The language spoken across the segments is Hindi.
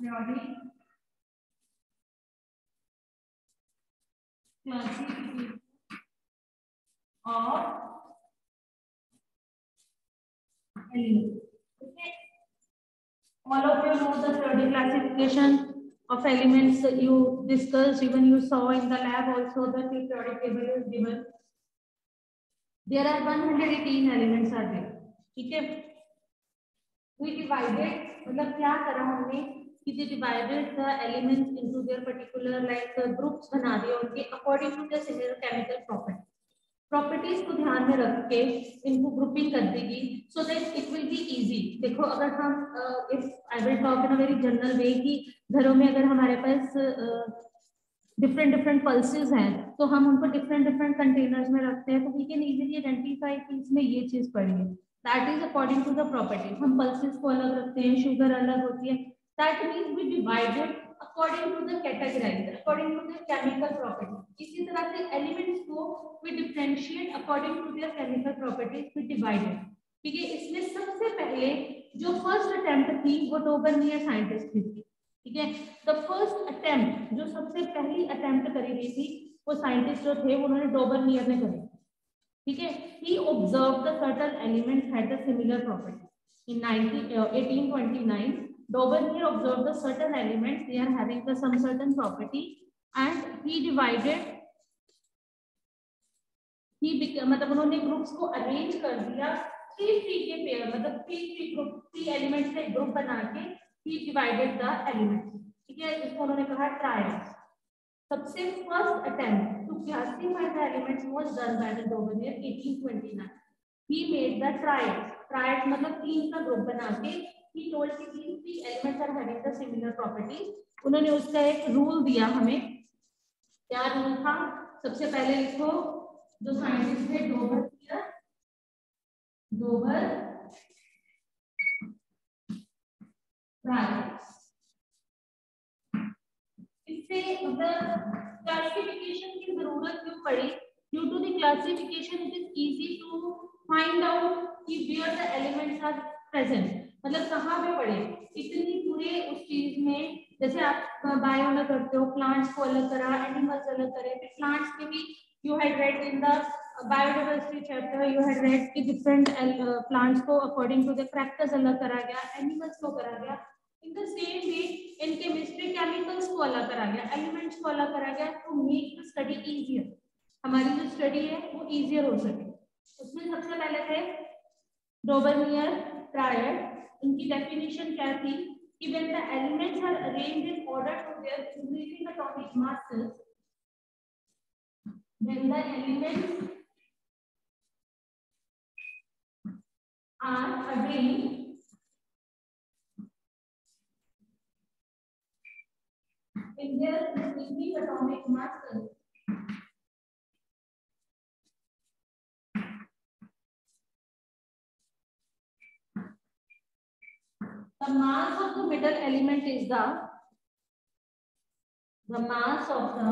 periodic of elements. Okay. All of you know the periodic classification of elements you discussed, even you saw in the lab also the periodic table is given. There are 118 elements are there. ठीक We divided मतलब क्या करा हमने कि divided the elements into their particular like uh, groups बना दिए उनके according to the similar chemical property. Properties को ध्यान में रख के इनको ग्रुपिंग कर देगी so that it will be easy देखो अगर हम if I will talk in a very general way कि घरों में अगर हमारे पास डिफरेंट डिफरेंट पल्सेस हैं तो हम उनको डिफरेंट डिफरेंट कंटेनर्स में रखते हैं तो वी कैन इजीली आइडेंटिफाई कि इसमें ये चीज़ पड़ी है that is according to the property हम पल्सेस को अलग रखते हैं शुगर अलग होती है। That means we divided according to the categorizer according to the chemical property इसी तरह से एलिमेंट्स को we differentiate according to their chemical properties we divided ठीक है? इसमें सबसे पहले जो फ़र्स्ट अटेम्प्ट थी, वो डोबरनियर साइंटिस्ट थी ठीक है? द फ़र्स्ट अटेम्प्ट जो सबसे पहली अटेम्प्ट करी गई थी, वो साइंटिस्ट जो थे उन्होंने डोबरनियर ने करी। ठीक है? He observe the certain elements had the similar property in 19 1829 Dobernier observed the certain elements, they are having the some certain property, and he divided, he मतलब उन्होंने ग्रुप्स को अरेंज कर दिया थ्री थ्री के पेयर मतलब three three group three elements से ग्रुप बना के ही डिवाइडेड द एलिमेंट्स ठीक है? इसको उन्होंने कहा ट्रायल्स सबसे first attempt to classify the elements was done by the Dobereiner 1829 he made the triads triads मतलब तीन का ग्रुप बना के he told कि these three elements are having the similar properties. उन्होंने उसका एक रूल दिया हमें। क्या रूल था? सबसे पहले लिखो, जो साइंटिस्ट थे, डोबर किया। डोबर। इससे क्लासिफिकेशन की ज़रूरत क्यों पड़ी? Due to the it is easy to find out कि where the elements are present मतलब कहाँ पे पड़े? इतनी पूरे उस चीज़ में, जैसे आप बायो अलग करते हो प्लांट्स को अलग करा एनिमल्स अलग करे फिर प्लांट्स के भी you had read in the biodiversity chapter you had read कि डिफरेंट प्लांट्स को अकॉर्डिंग टू द कैरेक्टर्स अलग करा गया एनिमल्स को करा गया। In the same way in chemistry chemicals को अलग करा गया एलिमेंट्स को अलग करा गया to make the study easier हमारी जो स्टडी है, वो इजियर हो सके। उसमें सबसे पहले थे डोबरनियर ट्रायड इनकी डेफिनेशन क्या थी? कि when the elements are arranged in order to their increasing atomic masses, when the elements are arranged in their increasing atomic masses the mass of the middle element is the the mass of the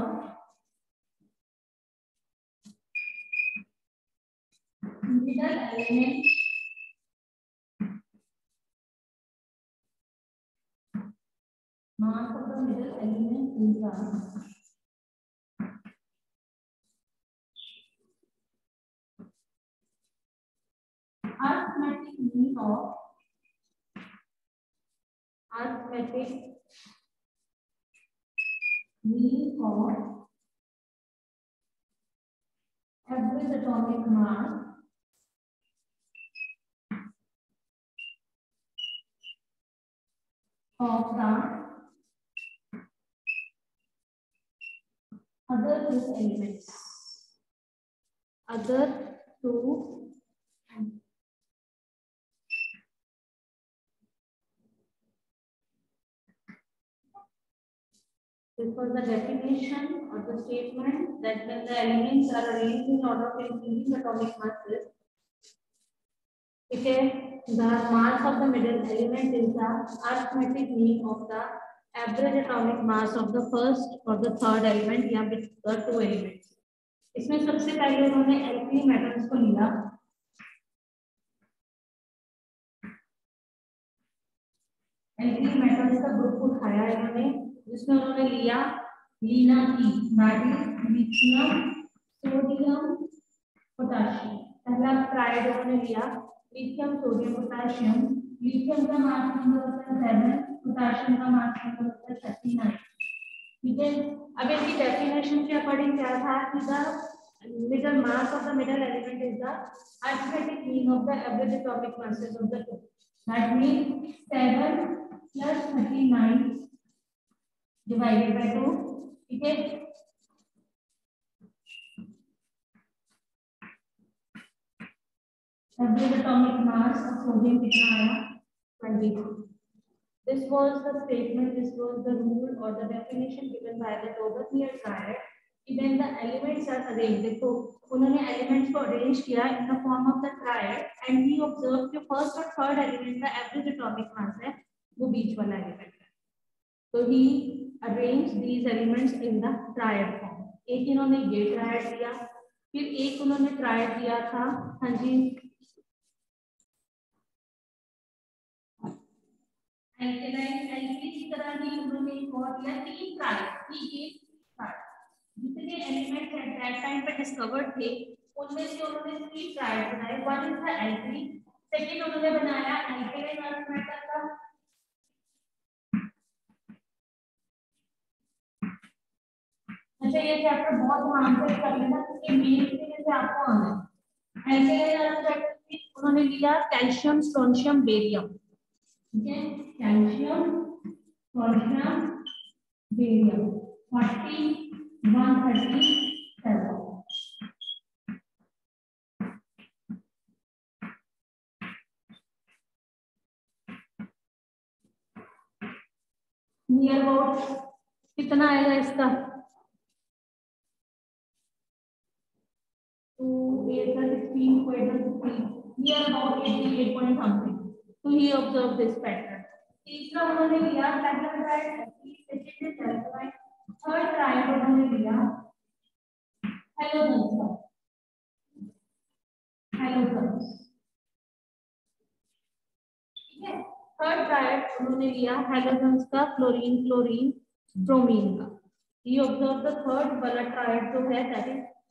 middle element mass of the middle element arithmetic mean of arithmetic mean of average atomic mass of the other two elements. Other two This was the definition or the statement that when the elements are arranged in order of increasing atomic masses, okay, the mass of the middle element is the arithmetic mean of the average atomic mass of the first or the third element या the two elements. इसमें सबसे पहले उन्होंने एल्कली मेटल्स को लिया। एल्किल मेटल्स का ग्रुप उठाया इन्होंने, जिसमें उन्होंने लिया लीना की दैट लिथियम, सोडियम, पोटाशियम। पहला ट्राइड उन्होंने लिया, लिथियम, सोडियम, पोटाशियम। लिथियम का मास नंबर होता है सेवन पोटाशियम का मास नंबर होता है थर्टी नाइन ठीक है अब इनकी डेफिनेशन के अकॉर्डिंग क्या था कि the middle mass of the middle element is the arithmetic mean of the average atomic masses of the two that means 7 plus 39 divided by 2 ठीक है average atomic mass of sodium कितना आया 22 this was the statement this was the rule or the definition given by the Lobachner triad कि when the elements are arranged देखो उन्होंने elements को arrange किया in the form of the triad and he observed कि first और third element का average atomic mass है वो बीच वाला element है तो he arranged these elements in the triad form एक इन्होंने ये triad दिया फिर एक उन्होंने triad दिया था हाँ जी एल्केलाइन की तरह ही उन्होंने एक और दिया तीन है ट्राइड जितने एट दैट टाइम पे डिस्कवर्ड थे उनमें से उन्होंने ट्राइड बनाए वन इज़ द सेकंड उन्होंने बनाया एल्केलाइन मेटल का अच्छा ये बहुत ध्यान से कर लेना क्योंकि मेन आपको आना है एल्केलाइन मेटल उन्होंने लिया कैल्शियम स्ट्रोंशियम बेरियम ठीक है? Calcium potassium barium forty one thirty near about कितना आएगा इसका? टू एट सिक्सटीन को eight near about eighty eight point he observe this pattern तीसरा उन्होंने लिया थर्ड ट्राइड उन्होंने लिया हेलोजन्स का ठीक है थर्ड ट्राइड उन्होंने लिया हेलोजन्स का फ्लोरीन क्लोरीन ब्रोमीन का ये ऑब्ज़र्व द थर्ड वाला जो है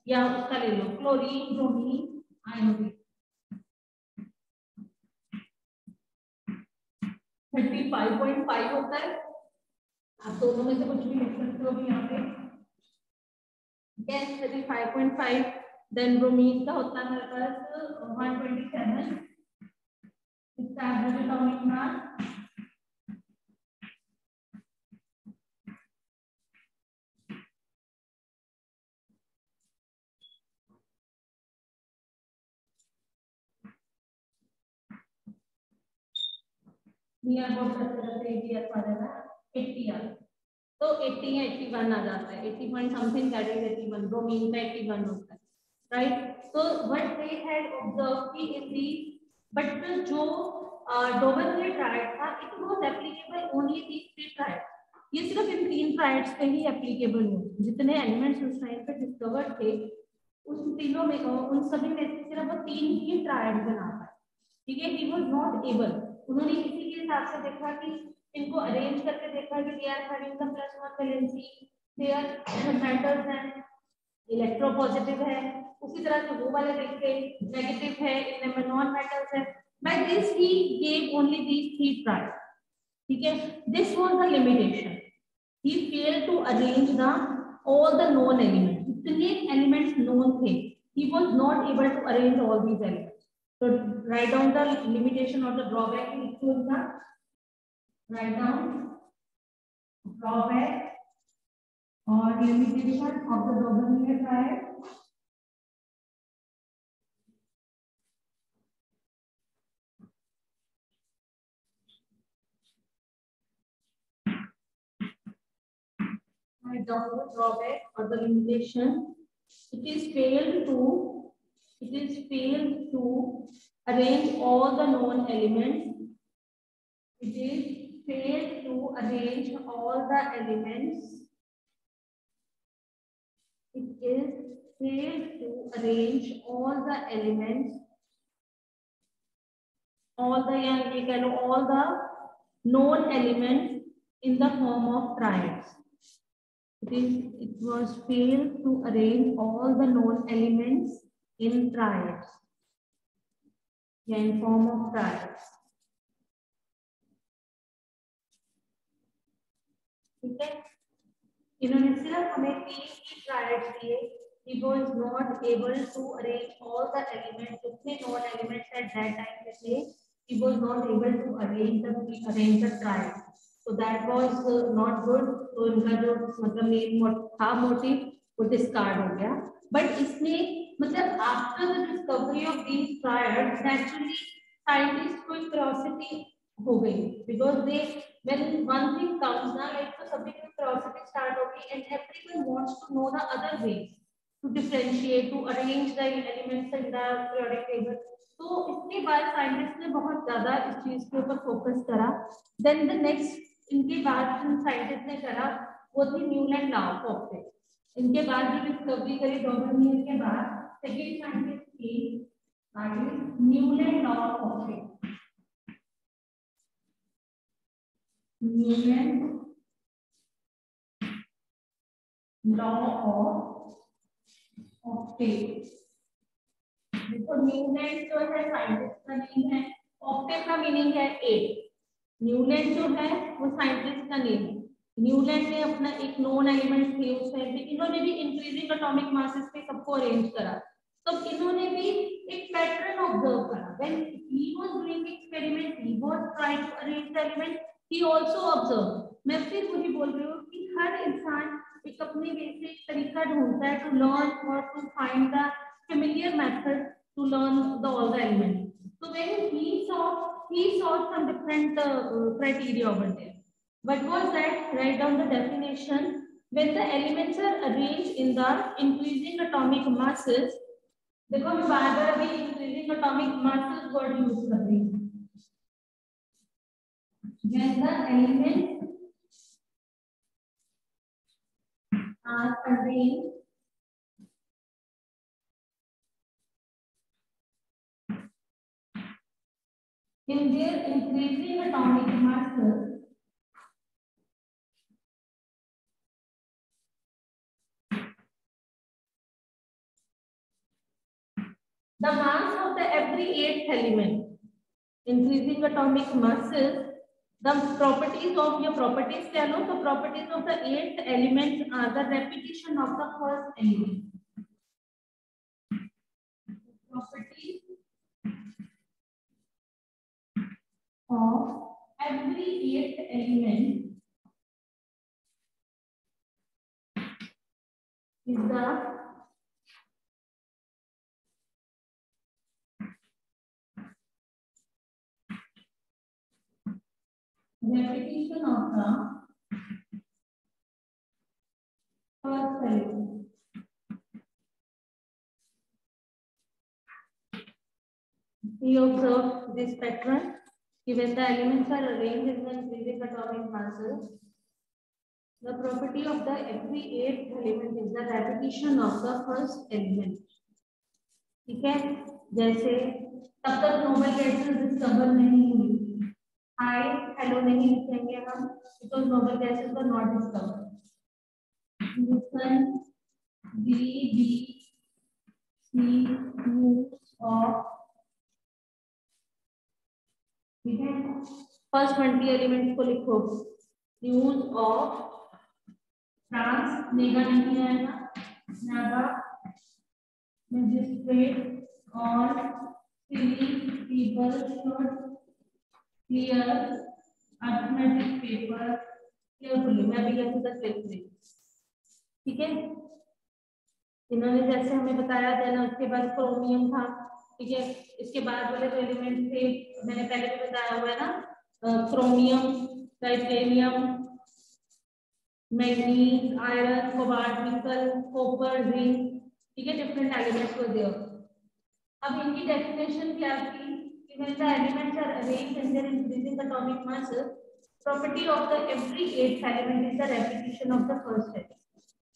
या उसका ले लो chlorine bromine iodine thirty five point five होता है। आप दोनों में से कुछ भी लिख सकते हो अभी यहाँ पे। Thirty five point five. Then bromine का होता है मेरे पास वन ट्वेंटी सेवन इसका नियर अबाउट करते करते एटी आ जाएगा एट्टी आ तो एट्टी या एट्टी वन आ जाता है। Eighty point something that is eighty one bromine का एट्टी वन होता है राइट तो व्हाट दे हैड ऑब्ज़र्व की इन दी बट जो डोबल ने ट्राइड था it was applicable only these three triads ये सिर्फ़ इन तीन ट्राइड्स पे ही एप्लीकेबल हो जितने एलिमेंट्स उस टाइम पे डिस्कवर्ड थे, उन तीनों में, उन सभी में सिर्फ़ तीन ही ट्राइड बना पाए ठीक है? ही वाज नॉट एबल उन्होंने इसी के हिसाब से देखा कि इनको अरेंज करके देखा कि they are having the plus one valency they are metals हैं इलेक्ट्रो पॉजिटिव है, उसी तरह से वो वाले देखते नेगेटिव है, इनमें में नॉन मेटल्स है। By this he gave only this three prices ठीक है? This was the limitation he fail to arrange the all the non element इतने एलिमेंट्स नॉन थे he was not able to arrange all these elements so write down the limitation or the drawback in each one write down drawback or limitation of the Doberman triad write down the drawback or the limitation. It is failed to it is failed to arrange all the known elements. It is failed to arrange all the elements. It is failed to arrange all the elements. All the you can all the known elements in the form of triads. It, is, it was failed to arrange all the known elements in triads yeah, in form of triads इन्होंने सिर्फ़ हमें तीन ही ट्रायड्स दिए। वो is not able to arrange all the elements जितने non elements at that time के थे वो is not able to arrange the arrange the triad so that was not good तो उनका जो मतलब मेन मोटिव था मोटिव वो डिस्कार्ड हो गया। बट इसमें मतलब after the discovery of these triad naturally scientist को क्यूरियोसिटी हो गई। Because they when one thing comes ना लाइक तो सभी की क्यूरियोसिटी स्टार्ट हो गई and everyone wants to know the other way to differentiate to arrange the elements in the periodic table तो इतनी बार साइंटिस्ट ने बहुत ज़्यादा इस चीज़ के ऊपर फोकस करा। देन द नेक्स्ट इनके बाद साइंटिस्ट ने करा, वो थी न्यूलैंड लाओ पॉपलेट इनके बाद ये डिस्कवरी करी डॉबरनियर के बाद सेकेंड साइंटिस्ट की Newland law of optics Newland law of optics. देखो न्यूलैंड जो है साइंटिस्ट का नेम है. ऑप्टिक का मीनिंग है एट न्यूलैंड जो है, वो साइंटिस्ट का नेम है. न्यूलैंड ने अपना एक नोन एलिमेंट थे उस टाइम पे इन्होंने भी इंक्रीजिंग एटॉमिक मासेस पे सबको अरेंज करा। तो इन्होंने भी एक पैटर्न ऑब्ज़र्व करा। When he was doing experiment he was trying to arrange the element he also observe मैं फिर वही बोल रही हूँ कि हर इंसान एक अपने वे से एक तरीका ढूंढता है टू लर्न और to find the familiar method to learn the all the elements so when he saw he saw some different uh, criteria over what was that write down the definition when the elements are arranged in the increasing atomic masses देखो मैं बार बार अभी increasing atomic masses word use कर रही हूँ when the elements are arranged in their increasing atomic the mass of the every eighth element increasing atomic masses the properties of your properties kya lo the properties of the eighth elements are the repetition of the first element. Properties of every eighth element is the repetition of the first element. We observe this pattern when the elements are arranged in the increasing atomic masses. The property of the every eighth element is the repetition of the first element. ठीक है जैसे तब तक नोबल गैसेस डिस्कवर नहीं हुई हाय हेलो नहीं लिखेंगे हम। Because noble gases were not discover Newton B B C U of ठीक है? फ़र्स्ट ट्वेंटी एलिमेंट्स को लिखो। यूज़ ऑफ़ फ्रांस नेगा नहीं आएगा Naga magistrate or silly people should clear? Arithmetic paper? Carefully मैं भी कैसे तक लिख रही ठीक है? इन्होंने जैसे हमें बताया देना उसके बाद क्रोमियम था। ठीक है? इसके बाद वाले जो एलिमेंट थे, मैंने पहले भी बताया हुआ है ना? Chromium titanium manganese iron cobalt nickel copper zinc ठीक है? डिफरेंट एलिमेंट्स को दिया अब इनकी डेफिनेशन क्या थी? When the elements are arranged in their increasing atomic masses property of the every eighth element is the repetition of the first element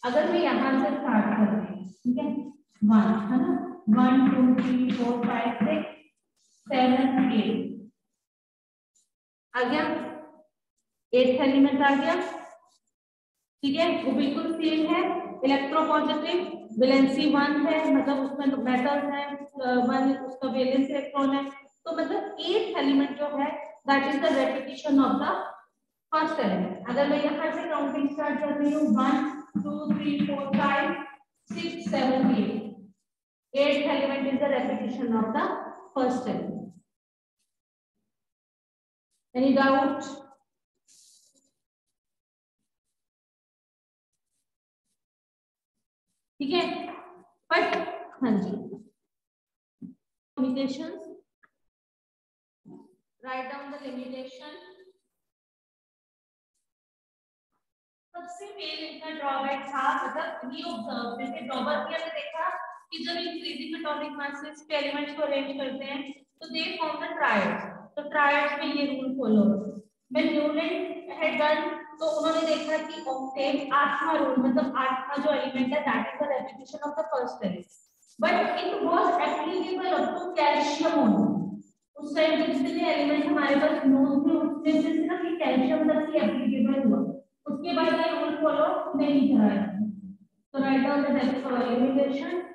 अगर मैं यहाँ से स्टार्ट कर रही हूँ ठीक है वन है ना one two three four five six seven eight आ गया एट्थ एलिमेंट आ गया ठीक है वो बिल्कुल सेम है इलेक्ट्रोपॉजिटिव वैलेंसी वन है मतलब उसमें मेटल है वन उसका वैलेंस इलेक्ट्रॉन है तो मतलब एट एलिमेंट जो है that is the repetition of the first element अगर मैं यहाँ से काउंटिंग स्टार्ट कर रही हूँ one two three four five six seven eight eight element is the repetition of the first element any doubt ठीक है? बट हाँ जी। Limitations write down the limitation. सबसे मेन इनका ड्रॉबैक था मतलब ये ऑब्ज़र्व जैसे ड्रॉबैक किया हमने देखा कि जब इंक्रीजिंग एटॉमिक मासेस पे एलिमेंट्स को अरेंज करते हैं तो दे फॉर्म द ट्रायड्स तो ट्रायड्स में ये rule follow when Newland had done तो उन्होंने देखा कि ऑक्टेव आठवां रूल मतलब आठवां जो एलिमेंट है that is the repetition of the first element but it was applicable up to calcium only उस टाइम जितने एलिमेंट हमारे पास नोन थे कैल्शियम तक ही एप्लीकेबल हुआ। उसके बाद ये रूल फॉलो नहीं तो write down the of elimination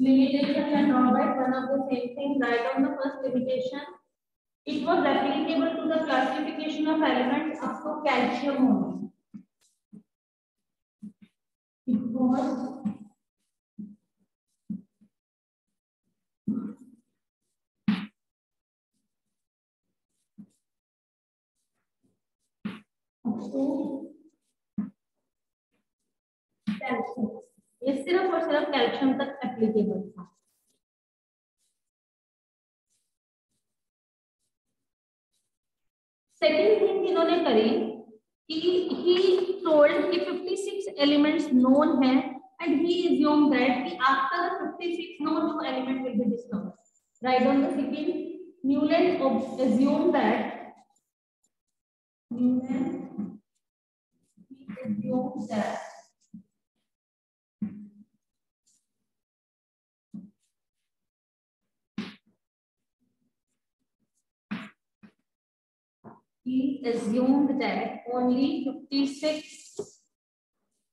limitation and drawback one of the same thing write down the first limitation It was applicable to the classification of elements up to calcium only. It was calcium. ये सिर्फ़ और सिर्फ़ कैल्शियम तक एप्लीकेबल था सेकेंड थिंग इन्होंने करी कि ही टोल्ड कि 56 एलिमेंट्स नोन हैं एंड ही अज्यूम दैट कि after 56 known to element will be discovered right on the second Newland assume that Newland assume that assumed that only 56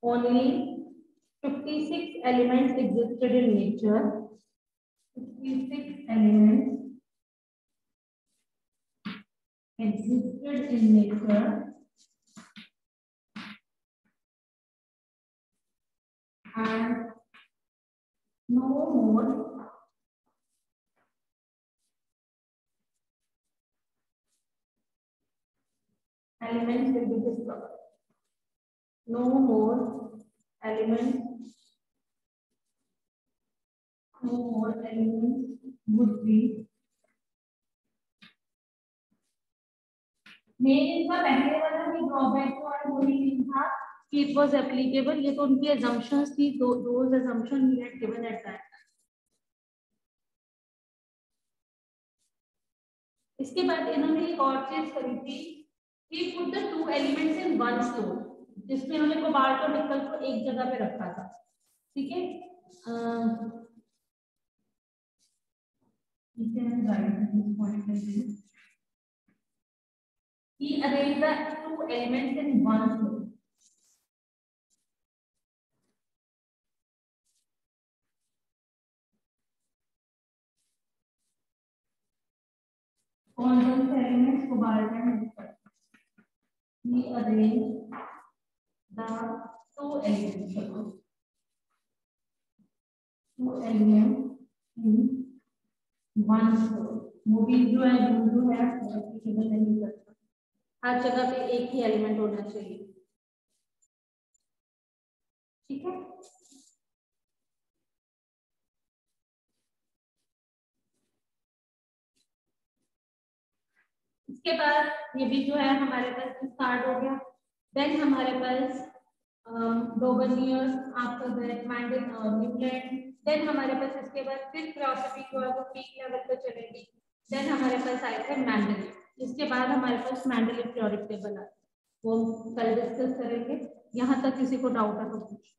only 56 elements existed in nature. 56 elements existed in nature. And no more elements will be discovered. No more elements, no more elements would be. तो कि इट वाज एप्लीकेबल ये तो उनकी assumptions थी दो had given at that इसके बाद इन्होंने एक और चीज़ करी थी he put the two elements in one stone जिसमें हमने को बार निकल को एक जगह पे रखा था। ठीक है? टू एलिमेंट्स इन वन कौन कौन से। एलिमेंट्स को बार में cobalt and nickel we arrange the two elements. Two elements in one store. जो है जो है एप्लीकेबल नहीं करता हर जगह पे एक ही एलिमेंट होना चाहिए ठीक है इसके बाद ये भी जो है हमारे पास स्टार्ट हो गया। देन हमारे पास Dobereiner's after that Mendel Newland then हमारे पास इसके बाद फिर जो है वो पीक लेवल पे चलेगी। देन हमारे पास आए थे इसके बाद हमारे पास मैंडल पीरियोडिक टेबल वो कल डिस्कस करेंगे। यहाँ तक किसी को डाउट है तो पूछो।